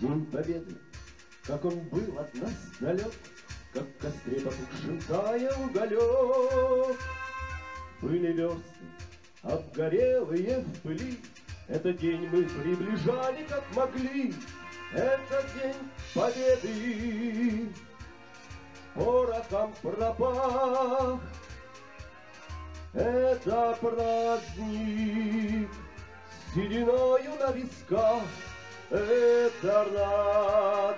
День Победы, как он был от нас далек, Как в костре потухшим таял уголек. Были версты, обгорелые в пыли, Этот день мы приближали, как могли, Этот день Победы. Порохом пропах, это праздник сединою на висках, это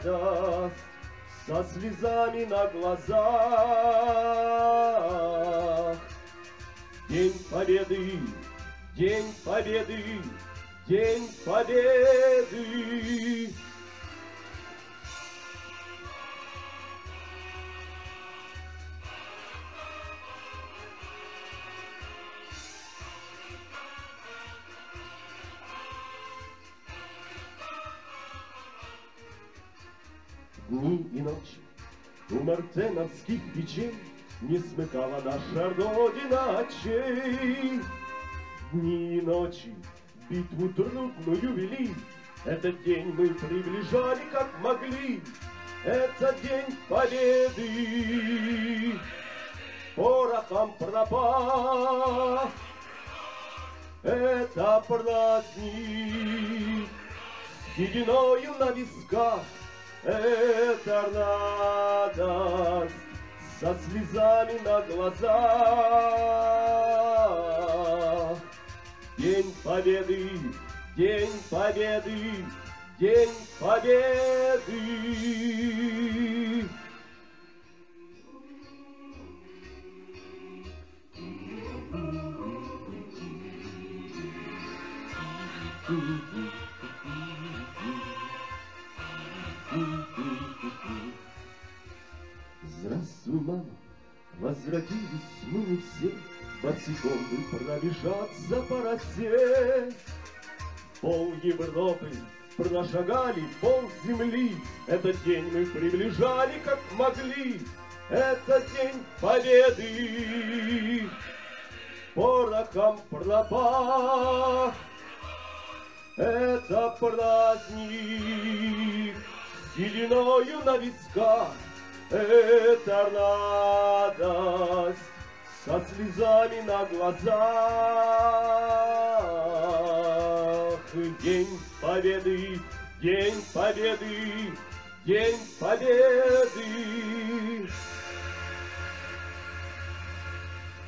радость со слезами на глазах. День Победы, День Победы, День Победы. Дни и ночи. У мартеновских печей Не смыкала наша Родина очей. Дни и ночи битву трудную вели, Этот день мы приближали, как могли, Это день победы. Порохом пропах, это праздник, Сединою на висках, радость со слезами на глазах. День Победы, День Победы, День Победы. Mm-hmm. Здравствуй, мама, возвратились мы все, Босиком пробежаться по росе. Пол Европы прошагали, пол земли, Этот день мы приближали, как могли, Это день победы. Порохом пропах, это праздник, Сединою на висках, это радость со слезами на глазах. День Победы, День Победы, День Победы.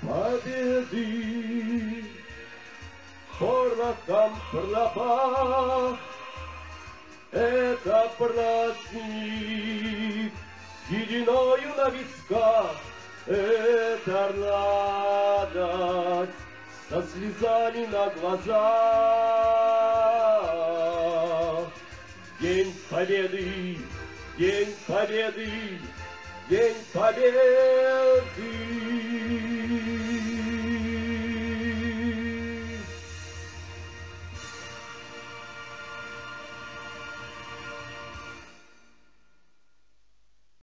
Победы порохом пропах. Это праздник сединою на висках. Это радость со слезами на глазах. День Победы, День Победы, День Победы.